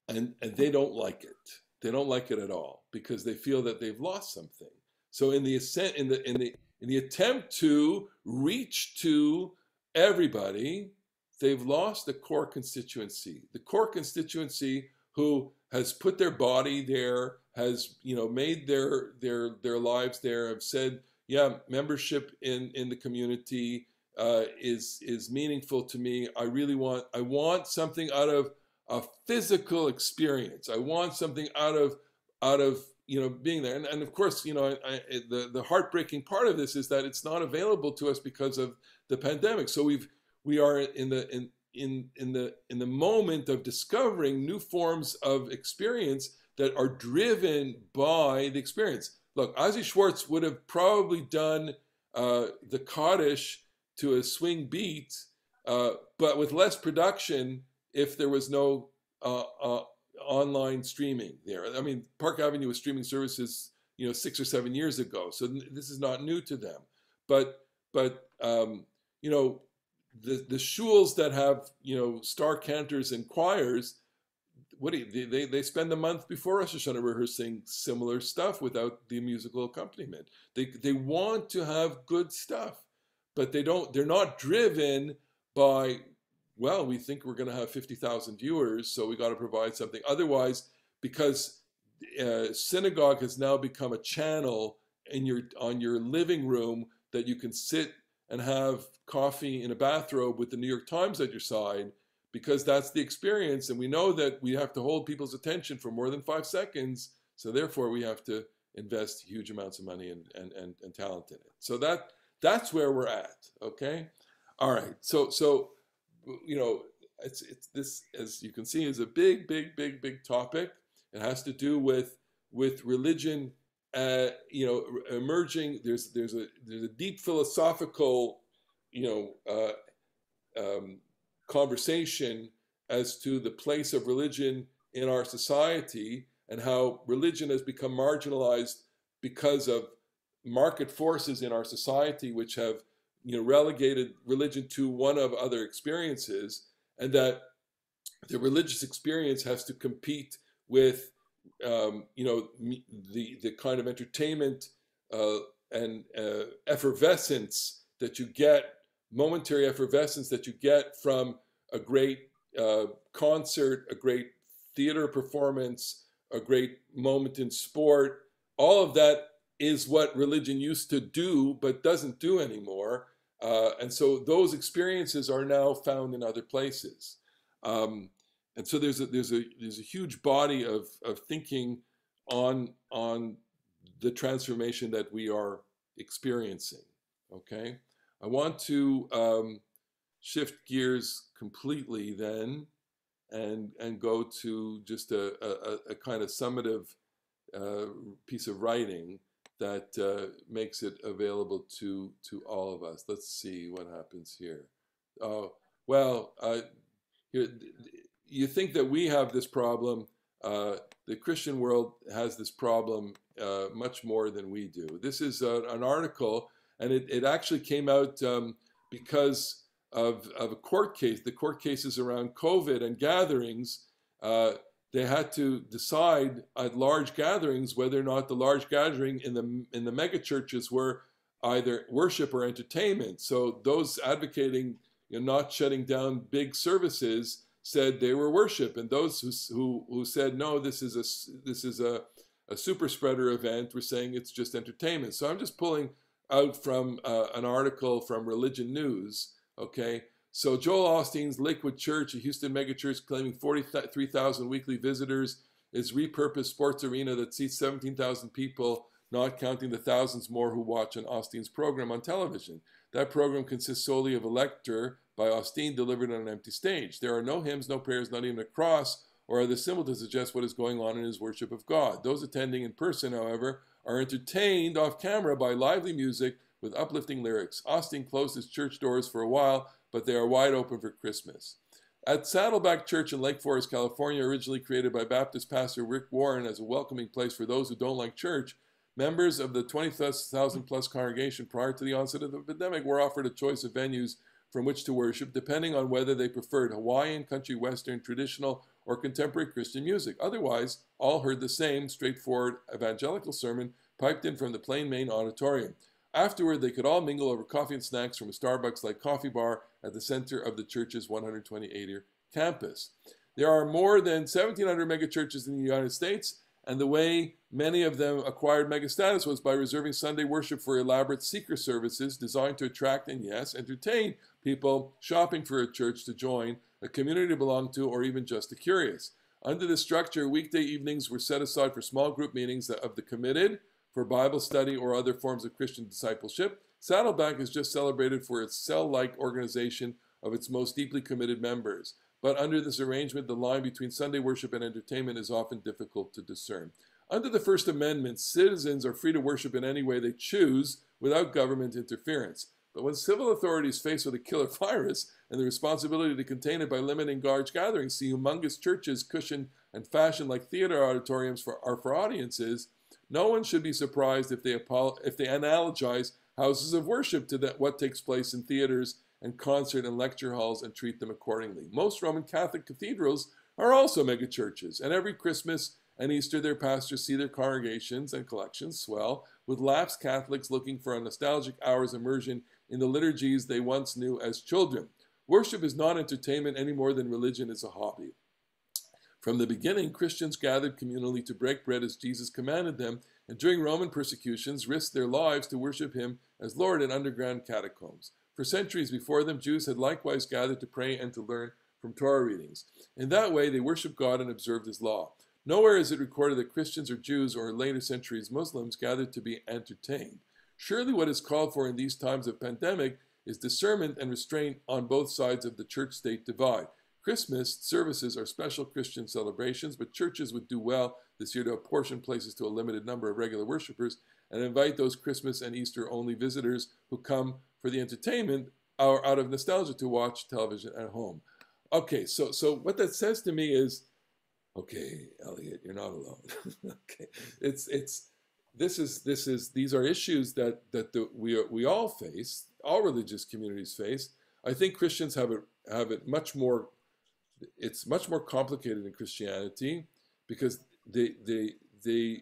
and and they don't like it. They don't like it at all because they feel that they've lost something. So in the ascent, in the in the in the attempt to reach to everybody, they've lost the core constituency. The core constituency who has put their body there, has you know made their their their lives there, have said, yeah, membership in in the community uh, is is meaningful to me. I really want I want something out of a physical experience. I want something out of out of you know being there. And, and of course, you know, I, I, the the heartbreaking part of this is that it's not available to us because of the pandemic. So we've we are in the in in in the in the moment of discovering new forms of experience that are driven by the experience. Look, Azi Schwartz would have probably done uh, the Kaddish to a swing beat, uh, but with less production if there was no uh, uh, online streaming there. I mean, Park Avenue with streaming services you know six or seven years ago. So this is not new to them. But but um, you know the the shuls that have you know star cantors and choirs what do you, they, they spend a month before Rosh Hashanah rehearsing similar stuff without the musical accompaniment. They, they want to have good stuff, but they don't, they're not driven by, well, we think we're going to have 50,000 viewers, so we got to provide something. Otherwise, because uh, synagogue has now become a channel in your, on your living room that you can sit and have coffee in a bathrobe with the New York Times at your side because that's the experience. And we know that we have to hold people's attention for more than five seconds. So therefore, we have to invest huge amounts of money and, and, and, and talent in it. So that that's where we're at. Okay. All right. So so you know it's it's this as you can see is a big big big big topic. It has to do with with religion. Uh, you know, emerging. There's there's a there's a deep philosophical, you know, uh, um, conversation as to the place of religion in our society and how religion has become marginalized because of market forces in our society which have you know relegated religion to one of other experiences and that the religious experience has to compete with um, you know the the kind of entertainment uh, and uh, effervescence that you get momentary effervescence that you get from a great uh, concert, a great theater performance, a great moment in sport. All of that is what religion used to do, but doesn't do anymore. Uh, and so those experiences are now found in other places. Um, and so there's a, there's a, there's a huge body of, of thinking on, on the transformation that we are experiencing. Okay. I want to um, shift gears completely then and and go to just a, a, a kind of summative uh, piece of writing that uh, makes it available to to all of us. Let's see what happens here. Oh well, uh, you think that we have this problem. Uh, the Christian world has this problem uh, much more than we do. This is a, an article and it, it actually came out um, because of, of a court case, the court cases around COVID and gatherings. They had to decide at large gatherings whether or not the large gathering in the in the mega churches were either worship or entertainment. So those advocating you know, not shutting down big services said they were worship, and those who who, who said no, this is a this is a, a super spreader event, were saying it's just entertainment. So I'm just pulling out from uh, an article from Religion News. Okay, so Joel Osteen's Lakewood Church, a Houston megachurch claiming 43,000 weekly visitors, is repurposed sports arena that seats 17,000 people, not counting the thousands more who watch an Osteen's program on television. That program consists solely of a lecture by Osteen delivered on an empty stage. There are no hymns, no prayers, not even a cross or other symbol to suggest what is going on in his worship of God. Those attending in person, however, are entertained off camera by lively music with uplifting lyrics. Osteen closed his church doors for a while, but they are wide open for Christmas. At Saddleback Church in Lake Forest, California, originally created by Baptist pastor Rick Warren as a welcoming place for those who don't like church, members of the 20,000 plus congregation prior to the onset of the pandemic were offered a choice of venues from which to worship, depending on whether they preferred Hawaiian, country western, traditional, or contemporary Christian music. Otherwise, all heard the same straightforward evangelical sermon piped in from the plain main auditorium. Afterward, they could all mingle over coffee and snacks from a Starbucks like coffee bar at the center of the church's 120 acre campus. There are more than 1,700 megachurches in the United States, and the way many of them acquired mega status was by reserving Sunday worship for elaborate seeker services designed to attract and, yes, entertain people shopping for a church to join a community to belong to, or even just the curious. Under this structure, weekday evenings were set aside for small group meetings of the committed, for Bible study, or other forms of Christian discipleship. Saddleback is just celebrated for its cell like organization of its most deeply committed members. But under this arrangement, the line between Sunday worship and entertainment is often difficult to discern. Under the First Amendment, citizens are free to worship in any way they choose without government interference. But when civil authorities faced with a killer virus and the responsibility to contain it by limiting large gatherings, see humongous churches cushioned and fashioned like theater auditoriums for, are for audiences, no one should be surprised if they, if they analogize houses of worship to that, what takes place in theaters and concert and lecture halls and treat them accordingly. Most Roman Catholic cathedrals are also megachurches, and every Christmas and Easter, their pastors see their congregations and collections swell, with lapsed Catholics looking for a nostalgic hour's immersion in the liturgies they once knew as children. Worship is not entertainment any more than religion is a hobby. From the beginning, Christians gathered communally to break bread as Jesus commanded them, and during Roman persecutions risked their lives to worship him as Lord in underground catacombs. For centuries before them, Jews had likewise gathered to pray and to learn from Torah readings. In that way, they worshiped God and observed his law. Nowhere is it recorded that Christians or Jews or in later centuries Muslims gathered to be entertained. Surely what is called for in these times of pandemic is discernment and restraint on both sides of the church state divide. Christmas services are special Christian celebrations, but churches would do well this year to apportion places to a limited number of regular worshippers and invite those Christmas and Easter only visitors who come for the entertainment or out of nostalgia to watch television at home. Okay, so so what that says to me is, okay, Elliot, you're not alone. okay, it's it's this is this is these are issues that that the, we are, we all face, all religious communities face. I think Christians have it have it much more. It's much more complicated in Christianity because the the the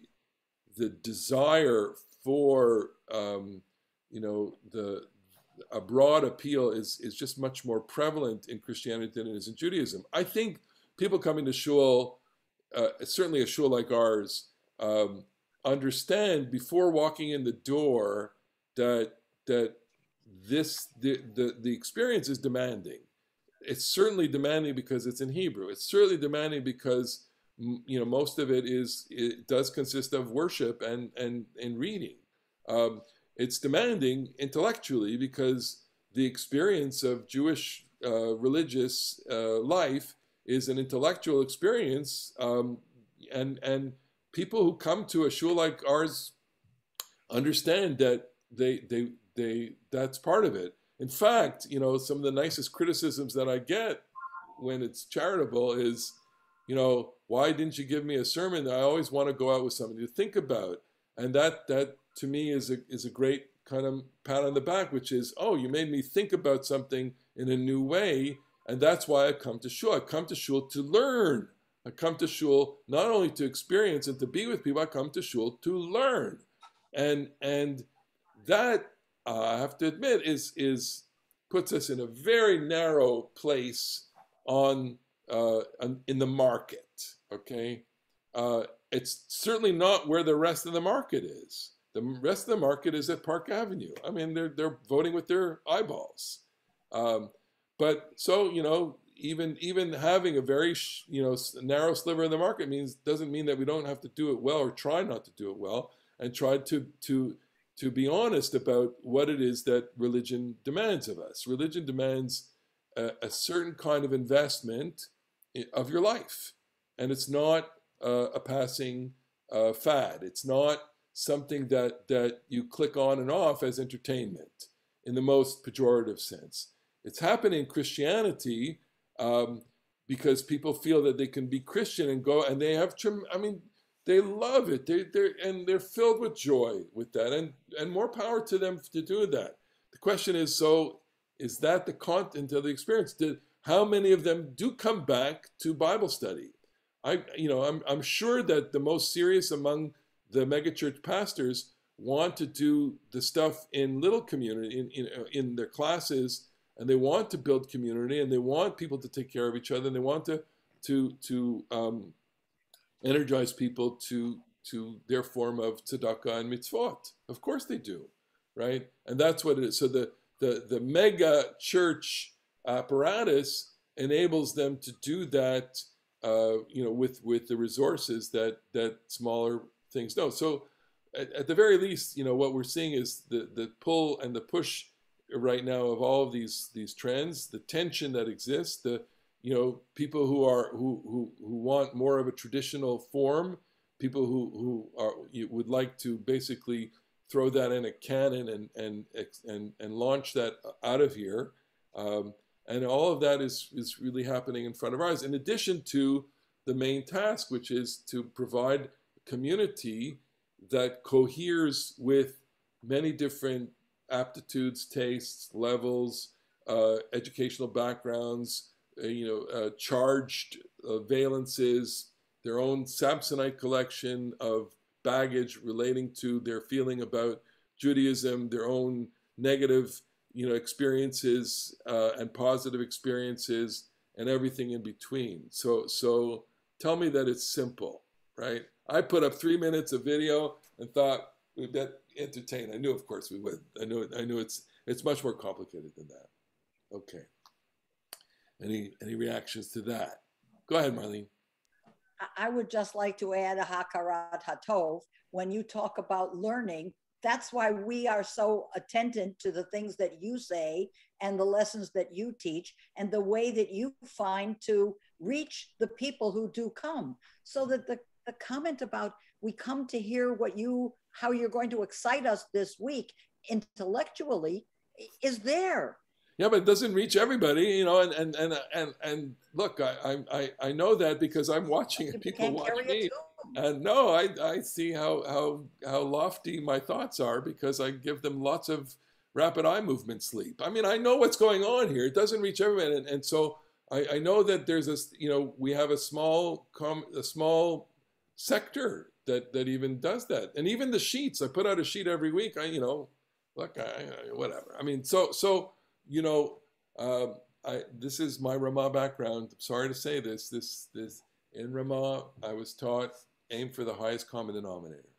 the desire for um, you know the a broad appeal is is just much more prevalent in Christianity than it is in Judaism. I think people coming to shul, uh, certainly a shul like ours, um, understand before walking in the door that that this the, the the experience is demanding. It's certainly demanding because it's in Hebrew. It's certainly demanding because you know most of it is it does consist of worship and and and reading. Um, it's demanding intellectually because the experience of Jewish uh, religious uh, life is an intellectual experience, um, and and people who come to a shul like ours understand that they they they that's part of it. In fact, you know, some of the nicest criticisms that I get when it's charitable is, you know, why didn't you give me a sermon? That I always want to go out with something to think about, and that that to me is a is a great kind of pat on the back, which is, oh, you made me think about something in a new way, and that's why I come to shul. I come to shul to learn. I come to shul not only to experience and to be with people. I come to shul to learn, and and that uh, I have to admit is is puts us in a very narrow place on uh, in the market. Okay, uh, it's certainly not where the rest of the market is. The rest of the market is at Park Avenue. I mean, they're they're voting with their eyeballs. Um, but so you know, even even having a very you know narrow sliver in the market means doesn't mean that we don't have to do it well or try not to do it well and try to to to be honest about what it is that religion demands of us. Religion demands a, a certain kind of investment of your life, and it's not uh, a passing uh, fad. It's not something that, that you click on and off as entertainment in the most pejorative sense. It's happening in Christianity um, because people feel that they can be Christian and go, and they have, I mean, they love it. They, they're, and they're filled with joy with that, and, and more power to them to do that. The question is, so is that the content of the experience? Did, how many of them do come back to Bible study? I, you know, I'm, I'm sure that the most serious among the megachurch pastors want to do the stuff in little community in, in, in their classes and they want to build community and they want people to take care of each other and they want to to to um, energize people to to their form of tzedakah and mitzvot. Of course they do, right? And that's what it is. So the the the mega church apparatus enables them to do that, uh, you know, with with the resources that that smaller things. No, so at, at, the very least, you know, what we're seeing is the the pull and the push right now of all of these these trends, the tension that exists, the you know people who are who who who want more of a traditional form, people who who are would like to basically throw that in a cannon and and and and launch that out of here. Um, and all of that is is really happening in front of our eyes. In addition to the main task, which is to provide community that coheres with many different aptitudes, tastes, levels, uh, educational backgrounds, you know, uh, charged uh, valences, their own Samsonite collection of baggage relating to their feeling about Judaism, their own negative, you know, experiences uh, and positive experiences, and everything in between. So, so tell me that it's simple, right? I put up three minutes of video and thought we'd get entertained. I knew, of course, we would. I knew, I knew it's it's much more complicated than that. Okay. Any any reactions to that? Go ahead, Marlene. I- would just like to add a hakarat hatov. When you talk about learning, that's why we are so attentive to the things that you say and the lessons that you teach and the way that you find to reach the people who do come. So that the, the comment about we come to hear what you, how you're going to excite us this week intellectually is there. Yeah, but it doesn't reach everybody, you know. And and and and, and look, I, I I know that because I'm watching people watch me. And no, I I see how how how lofty my thoughts are because I give them lots of rapid eye movement sleep. I mean, I know what's going on here. It doesn't reach everyone, and, and so I, I know that there's a you know we have a small com, a small sector that that even does that, and even the sheets. I put out a sheet every week. I you know look, I, I, whatever. I mean, so so you know, uh, I this is my Ramah background. Sorry to say this. This this in Ramah, I was taught aim for the highest common denominator.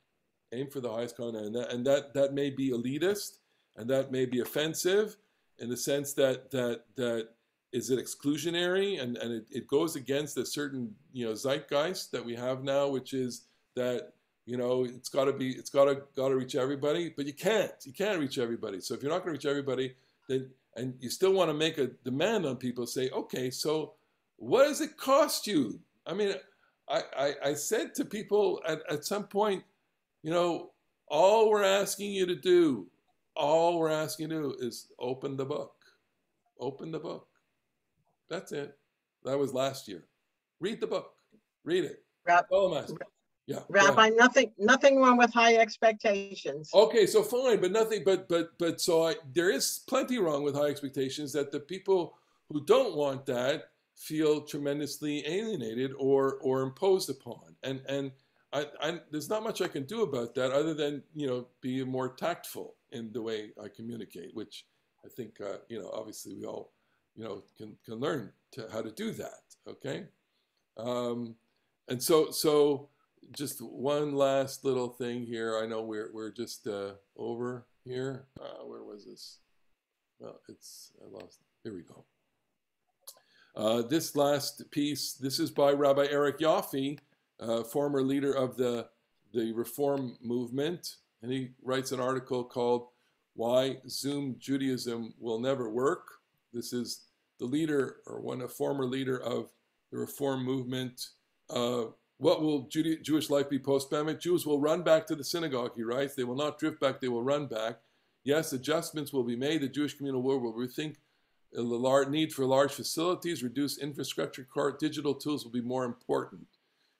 Aim for the highest common denominator, and that, and that that may be elitist, and that may be offensive, in the sense that that that is it exclusionary, and and it, it goes against a certain you know zeitgeist that we have now, which is that you know it's got to be it's got to got to reach everybody, but you can't you can't reach everybody. So if you're not going to reach everybody, then and you still want to make a demand on people, say, okay, so what does it cost you? I mean, I, I, I said to people at, at some point, you know, all we're asking you to do, all we're asking you to do is open the book. Open the book. That's it. That was last year. Read the book. Read it. Rab- All I'm asking. Yeah. Rabbi, nothing, nothing wrong with high expectations. Okay, so fine, but nothing, but but but so I, there is plenty wrong with high expectations that the people who don't want that feel tremendously alienated or or imposed upon, and and I, I there's not much I can do about that other than you know be more tactful in the way I communicate, which I think uh, you know obviously we all you know can can learn to how to do that. Okay, um, and so so just one last little thing here. I know we're we're just uh, over here. Uh, where was this? Well, it's I lost. Here we go. Uh, this last piece. This is by Rabbi Eric Yoffie, uh, former leader of the the Reform movement, and he writes an article called "Why Zoom Judaism Will Never Work." This is the leader or one a former leader of the Reform movement. What will Jude- Jewish life be post pandemic? Jews will run back to the synagogue, he writes. They will not drift back, they will run back. Yes, adjustments will be made. The Jewish communal world will rethink the need for large facilities, reduce infrastructure, court, digital tools will be more important.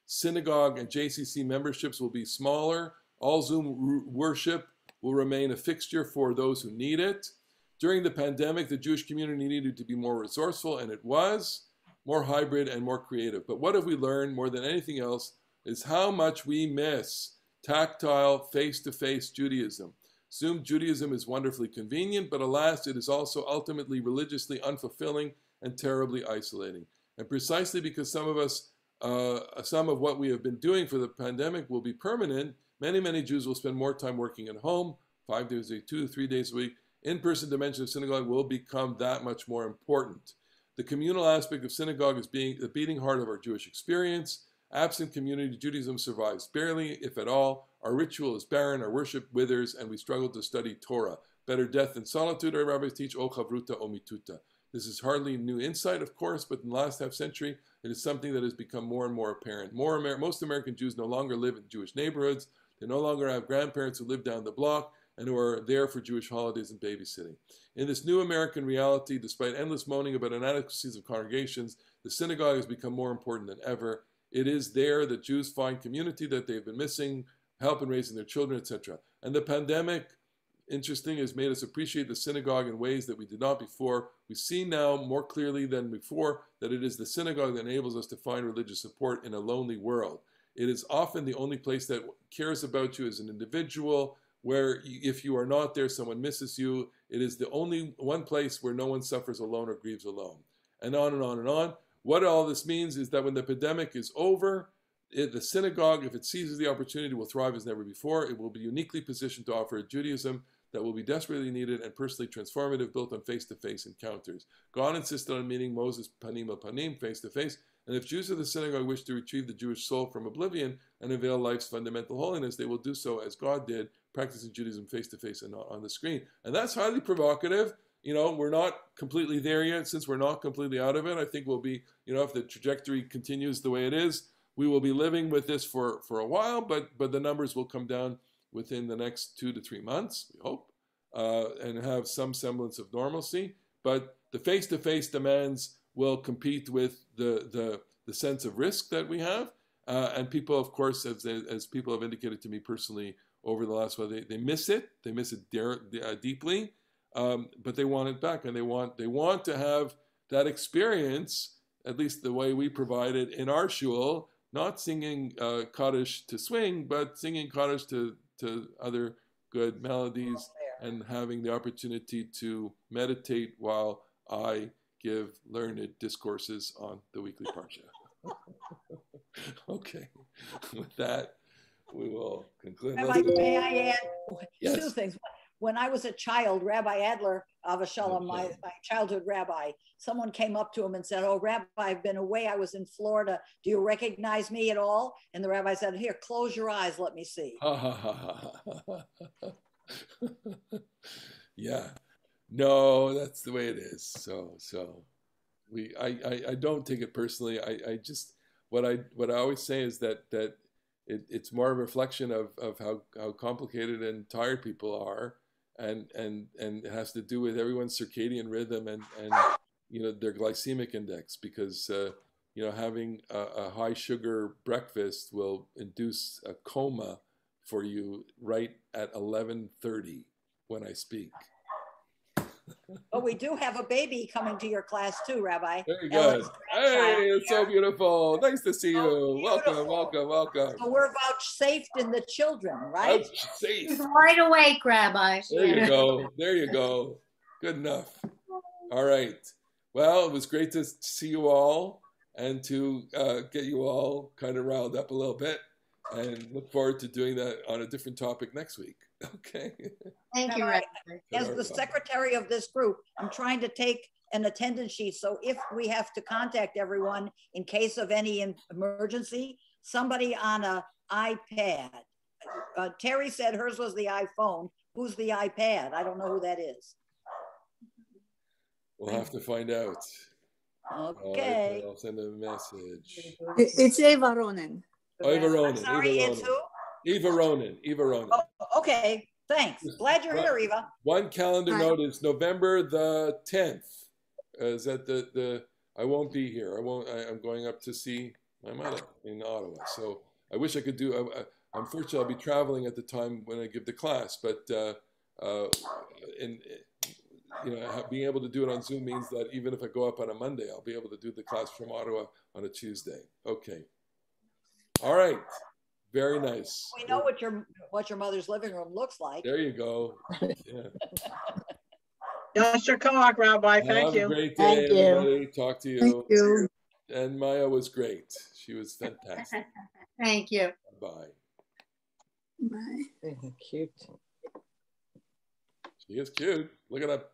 Synagogue and JCC memberships will be smaller. All Zoom r- worship will remain a fixture for those who need it. During the pandemic, the Jewish community needed to be more resourceful, and it was more hybrid and more creative. But what have we learned more than anything else is how much we miss tactile, face to face Judaism. Zoom Judaism is wonderfully convenient, but alas, it is also ultimately religiously unfulfilling and terribly isolating. And precisely because some of us, uh, some of what we have been doing for the pandemic will be permanent, many, many Jews will spend more time working at home, five days a week, two, three days a week. In person dimension of synagogue will become that much more important. The communal aspect of synagogue is being the beating heart of our Jewish experience. Absent community, Judaism survives barely, if at all. Our ritual is barren, our worship withers, and we struggle to study Torah. Better death than solitude, our rabbis teach, o chavruta o mituta. This is hardly new insight, of course, but in the last half century, it is something that has become more and more apparent. More Amer- most American Jews no longer live in Jewish neighborhoods. They no longer have grandparents who live down the block and who are there for Jewish holidays and babysitting. In this new American reality, despite endless moaning about inadequacies of congregations, the synagogue has become more important than ever. It is there that Jews find community that they've been missing help in raising their children, etc. And the pandemic, interesting, has made us appreciate the synagogue in ways that we did not before. We see now more clearly than before that it is the synagogue that enables us to find religious support in a lonely world. It is often the only place that cares about you as an individual, where if you are not there, someone misses you. It is the only one place where no one suffers alone or grieves alone. And on and on and on. What all this means is that when the epidemic is over, it, the synagogue, if it seizes the opportunity, will thrive as never before. It will be uniquely positioned to offer a Judaism that will be desperately needed and personally transformative, built on face to face encounters. God insisted on meeting Moses panim el panim, face to face. And if Jews of the synagogue wish to retrieve the Jewish soul from oblivion and avail life's fundamental holiness, they will do so as God did, practicing Judaism face to face and not on the screen. And that's highly provocative. You know, we're not completely there yet. Since we're not completely out of it, I think we'll be, you know, if the trajectory continues the way it is, we will be living with this for, for a while, but, but the numbers will come down within the next two to three months, we hope, uh, and have some semblance of normalcy. But the face to face demands will compete with the, the, the sense of risk that we have. Uh, and people, of course, as, as people have indicated to me personally over the last while, they, they miss it. They miss it uh, deeply, um, but they want it back, and they want they want to have that experience, at least the way we provide it in our shul, not singing uh, Kaddish to swing, but singing Kaddish to to other good melodies, and having the opportunity to meditate while I give learned discourses on the weekly parsha. okay, with that, we will conclude. Rabbi, may I add Yes. two things? When I was a child, Rabbi Adler Avashalom, my, my childhood rabbi, someone came up to him and said, Oh, Rabbi, I've been away. I was in Florida. Do you recognize me at all? And the rabbi said, Here, close your eyes. Let me see. Yeah. No, that's the way it is. So so we I, I, I don't take it personally. I, I just what I what I always say is that that it, it's more a reflection of, of how, how complicated and tired people are and and and it has to do with everyone's circadian rhythm and and you know their glycemic index because uh, you know having a, a high sugar breakfast will induce a coma for you right at 11:30 when I speak. But we do have a baby coming to your class too, Rabbi. Very good. Hey, it's so beautiful. Nice to see you. Welcome, welcome, welcome. So we're vouchsafed in the children, right? Vouchsafed. He's wide awake, Rabbi. There you go. There you go. Good enough. All right. Well, it was great to see you all and to uh, get you all kind of riled up a little bit and look forward to doing that on a different topic next week. Okay. Thank you, Rabbi, Rabbi. As the secretary of this group, I'm trying to take an attendance sheet. So if we have to contact everyone in case of any emergency, somebody on a iPad. Uh, Terry said hers was the iPhone. Who's the iPad? I don't know who that is. We'll have to find out. Okay. I'll send a message. It's Eva Ronen. Oh, Eva Ronan. Sorry, Eva it's who? Eva Ronan. Eva Ronan. Oh, okay, thanks. Glad you're here, Eva. One calendar Hi. note is November the 10th. Uh, is that the, the, I won't be here. I won't, I, I'm going up to see my mother in Ottawa. So I wish I could do, I, I, unfortunately, I'll be traveling at the time when I give the class, but, uh, uh, in, you know, being able to do it on Zoom means that even if I go up on a Monday, I'll be able to do the class from Ottawa on a Tuesday. Okay. All right. Very nice. We know what your what your mother's living room looks like. There you go. Yeah. Just your clock, Rabbi. Thank Have you. a great day, everybody. Talk to you. Thank you. And Maya was great. She was fantastic. Thank you. Bye. Bye. Cute. She is cute. Look at that